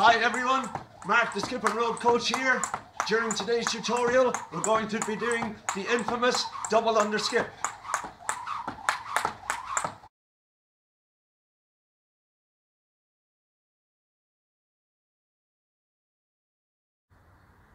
Hi everyone, Mark the SKIPnROPE Coach here. During today's tutorial, we're going to be doing the infamous double under skip.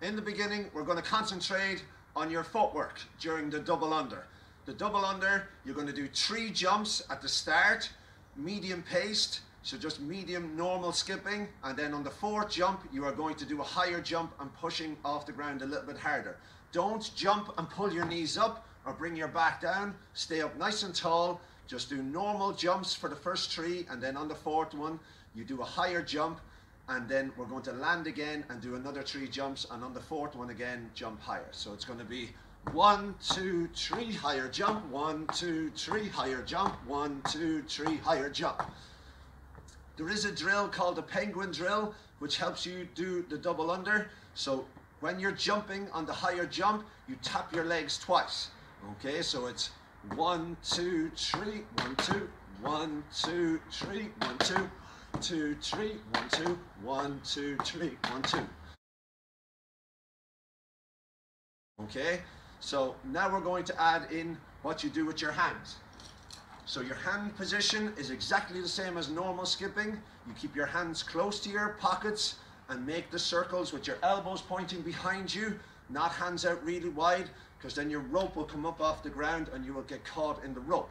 In the beginning, we're going to concentrate on your footwork during the double under. The double under, you're going to do three jumps at the start, medium paced, so just medium normal skipping. And then on the fourth jump, you are going to do a higher jump and pushing off the ground a little bit harder. Don't jump and pull your knees up or bring your back down. Stay up nice and tall. Just do normal jumps for the first three. And then on the fourth one, you do a higher jump and then we're going to land again and do another three jumps and on the fourth one again jump higher so it's going to be one two three higher jump one two three higher jump one two three higher jump there is a drill called the penguin drill which helps you do the double under so when you're jumping on the higher jump you tap your legs twice okay so it's one two three one two one two three one two two, three, one, two, one, two, three, one, two. Okay, so now we're going to add in what you do with your hands. So your hand position is exactly the same as normal skipping. You keep your hands close to your pockets and make the circles with your elbows pointing behind you, not hands out really wide, because then your rope will come up off the ground and you will get caught in the rope.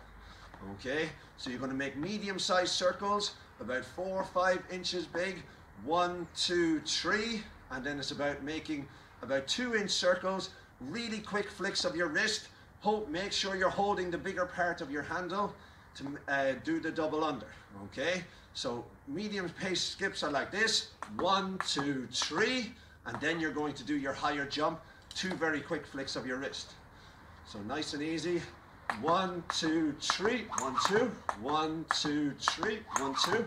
Okay, so you're going to make medium-sized circles about four or five inches big. One, two, three. And then it's about making about two inch circles, really quick flicks of your wrist. Hope, make sure you're holding the bigger part of your handle to uh, do the double under, okay? So medium pace skips are like this, one, two, three, and then you're going to do your higher jump, two very quick flicks of your wrist. So nice and easy, one, two, three, one, two, one, two, three, one, two,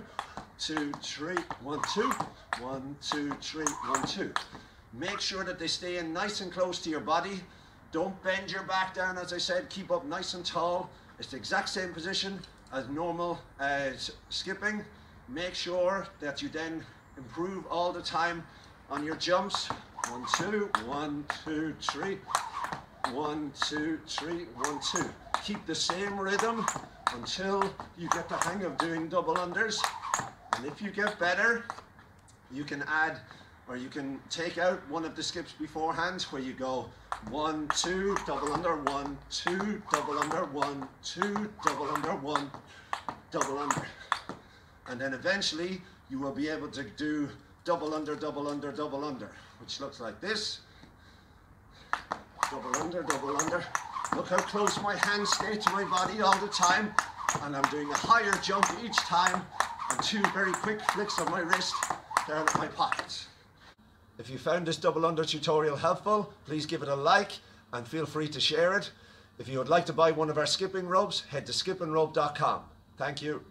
two, three, one, two, one, two, three, one, two. Make sure that they stay in nice and close to your body. Don't bend your back down, as I said, keep up nice and tall. It's the exact same position as normal uh, as skipping. Make sure that you then improve all the time on your jumps. One, two, one, two, three, one, two, three, one, two keep the same rhythm until you get the hang of doing double unders. And if you get better, you can add or you can take out one of the skips beforehand where you go one, two, double under, one, two, double under, one, two, double under, one, double under. And then eventually you will be able to do double under, double under, double under, which looks like this. Double under, double under, Look how close my hands stay to my body all the time. And I'm doing a higher jump each time and two very quick flicks of my wrist down at my pockets. If you found this double under tutorial helpful, please give it a like and feel free to share it. If you would like to buy one of our skipping ropes, head to skipnrope.com. Thank you.